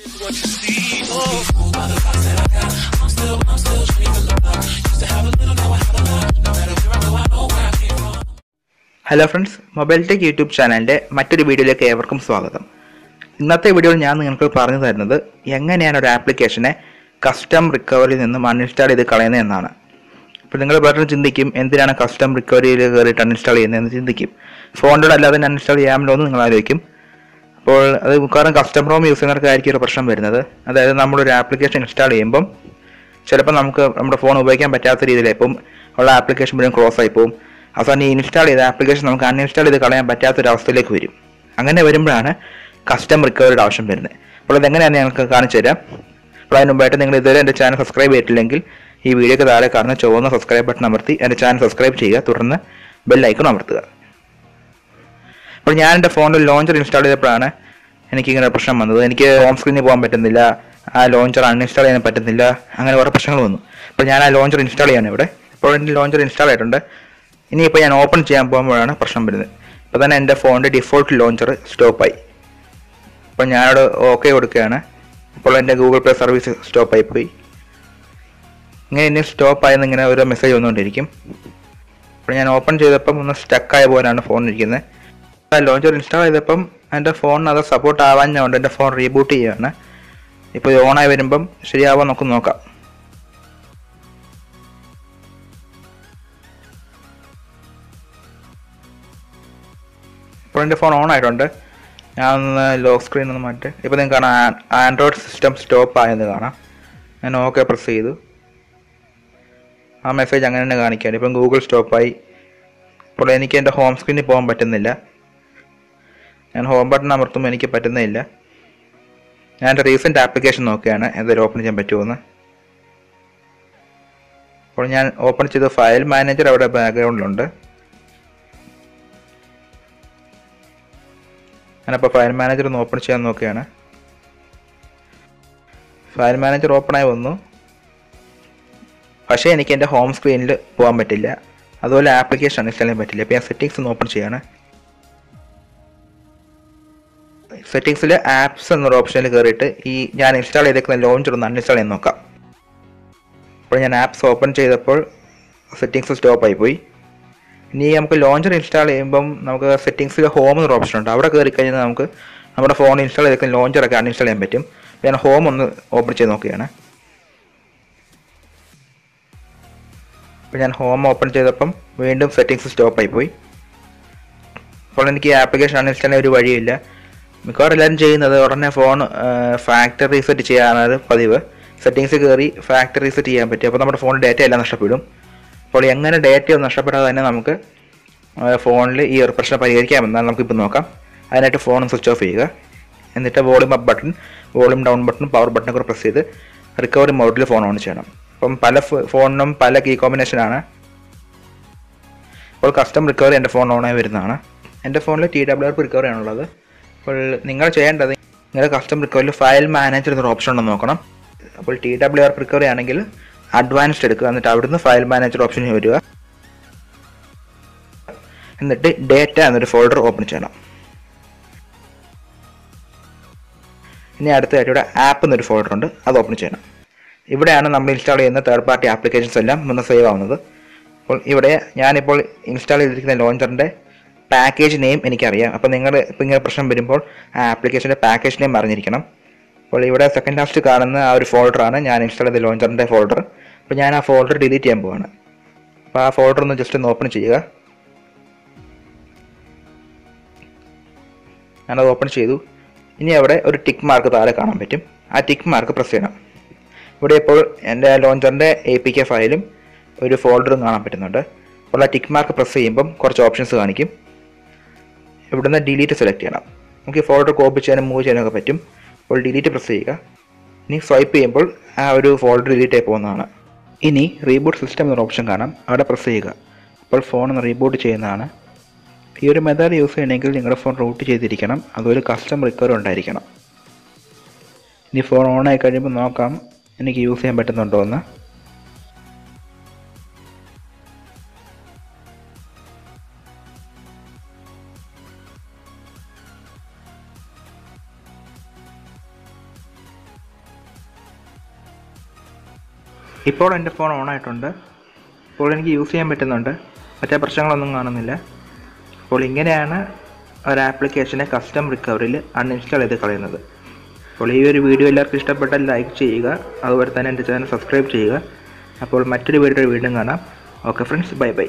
Hello friends mobile tech YouTube ചാനലിന്റെ മറ്റൊരു വീഡിയോയിലേക്ക് ഏവർക്കും സ്വാഗതം. ഇന്നത്തെ വീഡിയോയിൽ ഞാൻ നിങ്ങൾക്ക് പറഞ്ഞു തരുന്നത് എങ്ങനെയാണ് ഒരു ആപ്ലിക്കേഷനെ കസ്റ്റം റിക്കവറിയിൽ നിന്നും അൺഇൻസ്റ്റാൾ ചെയ്ത് കളയുന്നത് എന്നാണ്. അപ്പോൾ നിങ്ങൾ പലരും ചിന്തിക്കും എന്തിനാണ് കസ്റ്റം റിക്കവറിയിൽ കയറിയിട്ട് അൺഇൻസ്റ്റാൾ ചെയ്യുന്നതെന്ന് ചിന്തിക്കും. ഫോണിലൂടെ അല്ലാതെ അൺഇൻസ്റ്റാൾ ചെയ്യാമല്ലോ എന്ന് നിങ്ങൾ ആലോചിക്കും. അപ്പോൾ അത് മിക്കവാറും കസ്റ്റം റോം യൂസ് ചെയ്യുന്നവർക്കായിരിക്കും ഒരു പ്രശ്നം വരുന്നത്. അതായത് നമ്മളൊരു ആപ്ലിക്കേഷൻ ഇൻസ്റ്റാൾ ചെയ്യുമ്പം ചിലപ്പോൾ നമുക്ക് നമ്മുടെ ഫോൺ ഉപയോഗിക്കാൻ പറ്റാത്ത രീതിയിൽ ഇപ്പം ഉള്ള ആപ്ലിക്കേഷൻ മുഴുവൻ ക്ലോസ് ആയി പോകും. അവസാനം ഈ ഇൻസ്റ്റാൾ ചെയ്ത ആപ്ലിക്കേഷൻ നമുക്ക് അൺഇൻസ്റ്റാൾ ചെയ്ത് കളയാൻ പറ്റാത്തൊരവസ്ഥയിലേക്ക് വരും. അങ്ങനെ വരുമ്പോഴാണ് കസ്റ്റം റിക്കവറിയുടെ ആവശ്യം വരുന്നത്. അപ്പോൾ അതെങ്ങനെയാണ് ഞങ്ങൾക്ക് കാണിച്ചു തരാം. അപ്പോൾ അതിന് മുമ്പായിട്ട് നിങ്ങൾ ഇതുവരെ എന്റെ ചാനൽ സബ്സ്ക്രൈബ് ചെയ്തിട്ടില്ലെങ്കിൽ ഈ വീഡിയോക്ക് താഴെ കാണുന്ന ചുവന്ന സബ്സ്ക്രൈബ് ബട്ടൺ അമർത്തി എന്റെ ചാനൽ സബ്സ്ക്രൈബ് ചെയ്യുക. തുടർന്ന് ബെൽ ഐക്കൺ അമർത്തുക. അപ്പോൾ ഞാൻ എന്റെ ഫോണിൽ ലോഞ്ചർ ഇൻസ്റ്റാൾ ചെയ്തപ്പോഴാണ് എനിക്ക് ഇങ്ങനെ പ്രശ്നം വന്നത്. എനിക്ക് ഹോം സ്ക്രീനിൽ പോകാൻ പറ്റുന്നില്ല ആ ലോഞ്ചർ അൺഇൻസ്റ്റാൾ ചെയ്യാൻ പറ്റുന്നില്ല അങ്ങനെ കുറേ പ്രശ്നങ്ങൾ വന്നു. അപ്പോൾ ഞാൻ ആ ലോഞ്ചർ ഇൻസ്റ്റാൾ ചെയ്യാണ് ഇവിടെ. ഇപ്പോൾ എന്റെ ലോഞ്ചർ ഇൻസ്റ്റാൾ ആയിട്ടുണ്ട്. ഇനിയിപ്പോൾ ഞാൻ ഓപ്പൺ ചെയ്യാൻ പോകുമ്പോഴാണ് പ്രശ്നം വരുന്നത്. അപ്പോൾ തന്നെ എന്റെ ഫോണിന്റെ ഡിഫോൾട്ട് ലോഞ്ചർ സ്റ്റോപ്പായി. അപ്പോൾ ഞാനവിടെ ഓക്കെ കൊടുക്കുകയാണ്. ഇപ്പോൾ എന്റെ ഗൂഗിൾ പ്ലേ സർവീസ് സ്റ്റോപ്പായി പോയി. ഇങ്ങനെ ഇനി സ്റ്റോപ്പ് ആയെന്ന് ഇങ്ങനെ ഓരോ മെസ്സേജ് വന്നുകൊണ്ടിരിക്കും. അപ്പോൾ ഞാൻ ഓപ്പൺ ചെയ്തപ്പം ഒന്ന് സ്റ്റക്കായ പോലെയാണ് ഫോൺ ഇരിക്കുന്നത്. ലോഞ്ചർ ഇൻസ്റ്റാൾ ചെയ്തപ്പം എന്റെ ഫോണിന് അത് സപ്പോർട്ട് ആവാഞ്ഞുകൊണ്ട് എന്റെ ഫോൺ റീബൂട്ട് ചെയ്യുകയാണ് ഇപ്പോൾ ഓണായി വരുമ്പം ശരിയാവാൻ നമുക്ക് നോക്കാം. ഇപ്പോൾ എന്റെ ഫോൺ ഓൺ ആയിട്ടുണ്ട്. ഞാൻ ഒന്ന് ലോക്ക് സ്ക്രീൻ ഒന്ന് മാറ്റി. ഇപ്പോൾ നിങ്ങൾക്ക് കാണാം ആൻഡ്രോയിഡ് സിസ്റ്റം സ്റ്റോപ്പ് ആയെന്ന് കാണാം. ഞാൻ ഓക്കെ പ്രസ് ചെയ്തു. ആ മെസ്സേജ് അങ്ങനെ തന്നെ കാണിക്കുകയാണ് ഇപ്പം ഗൂഗിൾ സ്റ്റോപ്പായി ഇപ്പോൾ എനിക്ക് എന്റെ ഹോം സ്ക്രീനിൽ പോകാൻ പറ്റുന്നില്ല. ഞാൻ ഹോം ബട്ടൺ അമർത്തുമ്പോൾ എനിക്ക് പറ്റുന്നില്ല ഞാൻ എന്റെ റീസെന്റ് ആപ്ലിക്കേഷൻ നോക്കുകയാണ്. എന്തെങ്കിലും ഓപ്പൺ ചെയ്യാൻ പറ്റുമെന്ന്. അപ്പോൾ ഞാൻ ഓപ്പൺ ചെയ്ത ഫയൽ മാനേജർ അവിടെ ബാക്ക്ഗ്രൗണ്ടിലുണ്ട് ഞാനപ്പോൾ ഫയൽ മാനേജർ ഒന്ന് ഓപ്പൺ ചെയ്യാൻ നോക്കുകയാണ്. ഫയൽ മാനേജർ ഓപ്പണായി വന്നു. പക്ഷേ എനിക്ക് എന്റെ ഹോം സ്ക്രീനിൽ പോകാൻ പറ്റില്ല. അതുപോലെ ആപ്ലിക്കേഷൻ ഇൻസ്റ്റാൾ ചെയ്യാൻ പറ്റില്ല. ഇപ്പോൾ ഞാൻ സെറ്റിങ്സ് ഒന്ന് ഓപ്പൺ ചെയ്യാണ്. സെറ്റിങ്സിൽ ആപ്സ് എന്നൊരു ഓപ്ഷനിൽ കയറിയിട്ട് ഈ ഞാൻ ഇൻസ്റ്റാൾ ചെയ്തേക്കുന്ന ലോഞ്ചർ ഒന്ന് അൺഇൻസ്റ്റാൾ ചെയ്ത് നോക്കാം. അപ്പോൾ ഞാൻ ആപ്സ് ഓപ്പൺ ചെയ്തപ്പോൾ സെറ്റിങ്സ് സ്റ്റോപ്പ് പോയി. ഇനി നമുക്ക് ലോഞ്ചർ ഇൻസ്റ്റാൾ ചെയ്യുമ്പം നമുക്ക് സെറ്റിങ്സിൽ ഹോം എന്നൊരു ഓപ്ഷൻ ഉണ്ട്. അവിടെ കയറി കഴിഞ്ഞാൽ നമുക്ക് നമ്മുടെ ഫോൺ ഇൻസ്റ്റാൾ ചെയ്തേക്കുന്ന ലോഞ്ചറൊക്കെ അൺഇൻസ്റ്റാൾ ചെയ്യാൻ പറ്റും. ഞാൻ ഹോം ഒന്ന് ഓപ്പൺ ചെയ്ത് നോക്കുകയാണ്. അപ്പോൾ ഞാൻ ഹോം ഓപ്പൺ ചെയ്തപ്പം വീണ്ടും സെറ്റിങ്സ് സ്റ്റോപ്പ് പോയി. അപ്പോൾ എനിക്ക് ആപ്ലിക്കേഷൻ അൺഇൻസ്റ്റാൾ ചെയ്യാൻ ഒരു വഴിയില്ല. മിക്കവാറും എല്ലാവരും ചെയ്യുന്നത് ഉടനെ ഫോൺ ഫാക്ടറി റീസെറ്റ് ചെയ്യാനാണ് പതിവ്. സെറ്റിങ്സ് കയറി ഫാക്ടറി റീസെറ്റ് ചെയ്യാൻ പറ്റും. അപ്പോൾ നമ്മുടെ ഫോൺ ഡേറ്റ എല്ലാം നഷ്ടപ്പെടും. അപ്പോൾ എങ്ങനെ ഡേറ്റ ഒന്നും നഷ്ടപ്പെടാതെ തന്നെ നമുക്ക് ഫോണിൽ ഈ ഒരു പ്രശ്നം പരിഹരിക്കാമെന്നാണ് നമുക്കിപ്പോൾ നോക്കാം. അതിനായിട്ട് ഫോൺ സ്വിച്ച് ഓഫ് ചെയ്യുക. എന്നിട്ട് volume up button volume down button power button കൂടെ പ്രസ് ചെയ്ത് റിക്കവറി മോഡിൽ ഫോൺ ഓൺ ചെയ്യണം. അപ്പം പല ഫോണിനും പല കീ കോമ്പിനേഷനാണ് അപ്പോൾ കസ്റ്റം റിക്കവറി എന്റെ ഫോൺ ഓണായി വരുന്നതാണ്. എന്റെ ഫോണിൽ ടി ഡബ്ല്യു ആർ റിക്കവറി ആണുള്ളത്. അപ്പോൾ നിങ്ങൾ ചെയ്യേണ്ടത് നിങ്ങളുടെ കസ്റ്റം റിക്കവറിൽ ഫയൽ മാനേജർ എന്നൊരു ഓപ്ഷൻ ഉണ്ടെന്ന് നോക്കണം. അപ്പോൾ ടി ഡബ്ല്യു ആർ റിക്കവറി ആണെങ്കിൽ അഡ്വാൻസ്ഡ് എടുക്കുക. എന്നിട്ട് അവിടുന്ന് ഫയൽ മാനേജർ ഓപ്ഷൻ വരിക. എന്നിട്ട് ഡേറ്റ എന്നൊരു ഫോൾഡർ ഓപ്പൺ ചെയ്യണം. ഇനി അടുത്തതായിട്ട് ഇവിടെ ആപ്പ് എന്നൊരു ഫോൾഡർ ഉണ്ട്. അത് ഓപ്പൺ ചെയ്യണം. ഇവിടെയാണ് നമ്മൾ ഇൻസ്റ്റാൾ ചെയ്യുന്ന തേർഡ് പാർട്ടി ആപ്ലിക്കേഷൻസ് എല്ലാം ഒന്ന് സേവ് ആവുന്നത്. അപ്പോൾ ഇവിടെ ഞാനിപ്പോൾ ഇൻസ്റ്റാൾ ചെയ്തിരിക്കുന്ന ലോഞ്ചറിന്റെ പാക്കേജ് നെയിം എനിക്കറിയാം. അപ്പോൾ നിങ്ങൾ ഇപ്പോൾ ഇങ്ങനെ പ്രശ്നം വരുമ്പോൾ ആ ആപ്ലിക്കേഷന്റെ പാക്കേജ് നെയിം അറിഞ്ഞിരിക്കണം. അപ്പോൾ ഇവിടെ സെക്കൻഡ് ലാസ്റ്റ് കാണുന്ന ആ ഒരു ഫോൾഡറാണ് ഞാൻ ഇൻസ്റ്റാൾ ചെയ്ത ലോഞ്ചറിന്റെ ഫോൾഡർ അപ്പോൾ ഞാൻ ആ ഫോൾഡർ ഡിലീറ്റ് ചെയ്യാൻ പോവാണ്. അപ്പോൾ ആ ഫോൾഡർ ഒന്ന് ജസ്റ്റ് ഒന്ന് ഓപ്പൺ ചെയ്യുക. ഞാനത് ഓപ്പൺ ചെയ്തു. ഇനി അവിടെ ഒരു ടിക്ക് മാർക്ക് താഴെ കാണാൻ പറ്റും. ആ ടിക്ക് മാർക്ക് പ്രസ് ചെയ്യണം. ഇവിടെ ഇപ്പോൾ എന്റെ ലോഞ്ചറിന്റെ എ പി കെ ഫയലും ഒരു ഫോൾഡറും കാണാൻ പറ്റുന്നുണ്ട്. അപ്പോൾ ആ ടിക്ക് മാർക്ക് പ്രസ് ചെയ്യുമ്പം കുറച്ച് ഓപ്ഷൻസ് കാണിക്കും. ഇവിടുന്ന് ഡിലീറ്റ് സെലക്ട് ചെയ്യണം. നമുക്ക് ഫോൾഡർ കോപ്പി ചെയ്യാനും മൂവ് ചെയ്യാനൊക്കെ പറ്റും. അപ്പോൾ ഡിലീറ്റ് പ്രസ് ചെയ്യുക. ഇനി സ്വൈപ്പ് ചെയ്യുമ്പോൾ ആ ഒരു ഫോൾഡർ ഡിലീറ്റ് ആയി പോകുന്നതാണ്. ഇനി റീബൂട്ട് സിസ്റ്റം എന്നൊരു ഓപ്ഷൻ കാണാം. അവിടെ പ്രസ് ചെയ്യുക. അപ്പോൾ ഫോൺ റീബൂട്ട് ചെയ്യുന്നതാണ്. ഈ ഒരു മെത്തേഡ് യൂസ് ചെയ്യണമെങ്കിൽ നിങ്ങളുടെ ഫോൺ റൂട്ട് ചെയ്തിരിക്കണം. അതൊരു കസ്റ്റം റിക്കവറി ഉണ്ടായിരിക്കണം. ഇനി ഫോൺ ഓൺ ആയി കഴിയുമ്പോൾ നോക്കാം. എനിക്ക് യൂസ് ചെയ്യാൻ പറ്റുന്നുണ്ടോ എന്ന്. ഇപ്പോൾ എന്റെ ഫോൺ ഓൺ ആയിട്ടുണ്ട്. ഇപ്പോൾ എനിക്ക് യൂസ് ചെയ്യാൻ പറ്റുന്നുണ്ട്. മറ്റേ പ്രശ്നങ്ങളൊന്നും കാണുന്നില്ല. അപ്പോൾ ഇങ്ങനെയാണ് ഒരു ആപ്ലിക്കേഷനെ കസ്റ്റം റിക്കവറിയിൽ അൺഇൻസ്റ്റാൾ ചെയ്ത് കളയുന്നത്. അപ്പോൾ ഈ ഒരു വീഡിയോ എല്ലാവർക്കും ഇഷ്ടപ്പെട്ടാൽ ലൈക്ക് ചെയ്യുക. അതുപോലെ തന്നെ എന്റെ ചാനൽ സബ്സ്ക്രൈബ് ചെയ്യുക. അപ്പോൾ മറ്റൊരു വീഡിയോ വീണ്ടും കാണാം. Okay friends bye bye